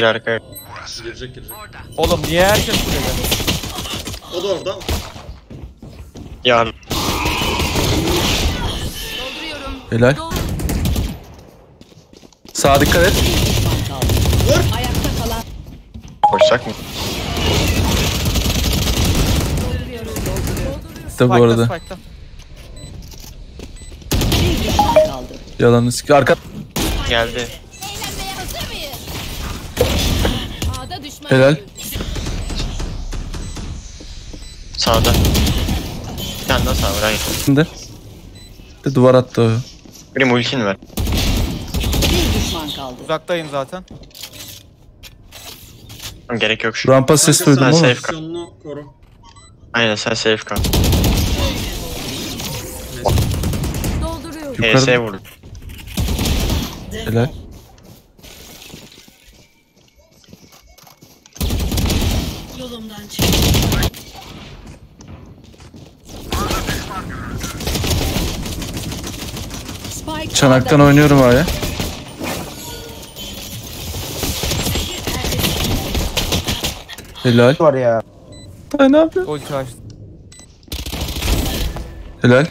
Bir arkaya. Girecek girecek. Oğlum niye herkes kulede? O da orada. Yarın. Helal. Sağa dikkat et. Ayakta kalan Koşsak mı? İşte bu arada. Spike'da. bir düşman kaldı. Yalanı sik. Arka. Geldi. Helal. Sağda. Bir tane daha sağ var. Hayır. Şimdi. Bir de duvar attı o. Benim ultin var. Bir düşman kaldı. Uzaktayım zaten. Tamam, Gerek yok şu. Rampa ses Kanka duydum ama. safe- Pozisyonunu koru. Aynen sen safe kal. dolduruyorum. Yukarı- HS vurdu. Helal. Spike Çanaktan oynuyorum aya. Helal. var ya. Ay ne yapıyor? Ulti açtı. Helal.